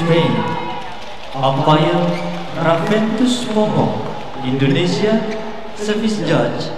Spain. Umpire Raventus Momo Indonesia Service Judge.